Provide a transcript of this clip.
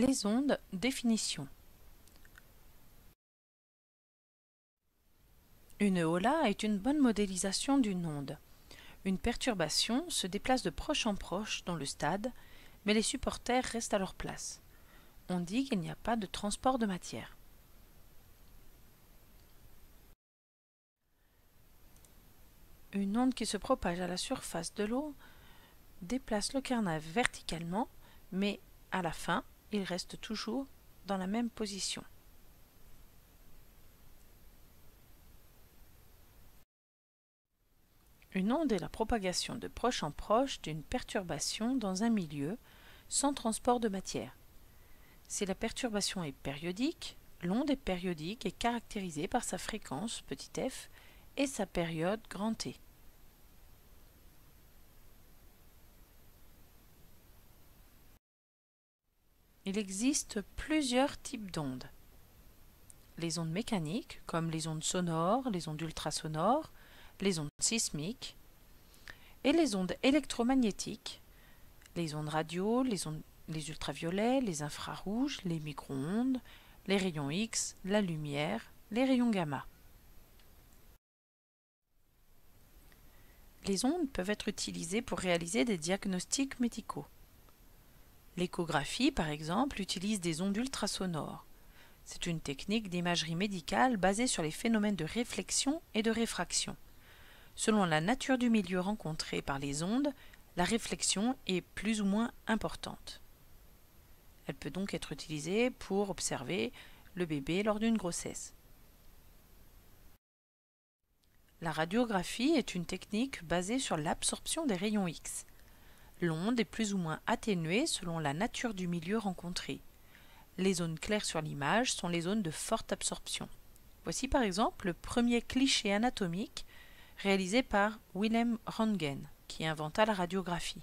Les ondes, définition. Une hola est une bonne modélisation d'une onde. Une perturbation se déplace de proche en proche dans le stade, mais les supporters restent à leur place. On dit qu'il n'y a pas de transport de matière. Une onde qui se propage à la surface de l'eau déplace le carnat verticalement, mais à la fin, il reste toujours dans la même position. Une onde est la propagation de proche en proche d'une perturbation dans un milieu sans transport de matière. Si la perturbation est périodique, l'onde est périodique et caractérisée par sa fréquence f et sa période T. Il existe plusieurs types d'ondes. Les ondes mécaniques, comme les ondes sonores, les ondes ultrasonores, les ondes sismiques, et les ondes électromagnétiques, les ondes radio, les, ondes, les ultraviolets, les infrarouges, les micro-ondes, les rayons X, la lumière, les rayons gamma. Les ondes peuvent être utilisées pour réaliser des diagnostics médicaux. L'échographie, par exemple, utilise des ondes ultrasonores. C'est une technique d'imagerie médicale basée sur les phénomènes de réflexion et de réfraction. Selon la nature du milieu rencontré par les ondes, la réflexion est plus ou moins importante. Elle peut donc être utilisée pour observer le bébé lors d'une grossesse. La radiographie est une technique basée sur l'absorption des rayons X. L'onde est plus ou moins atténuée selon la nature du milieu rencontré. Les zones claires sur l'image sont les zones de forte absorption. Voici par exemple le premier cliché anatomique réalisé par Willem Röntgen, qui inventa la radiographie.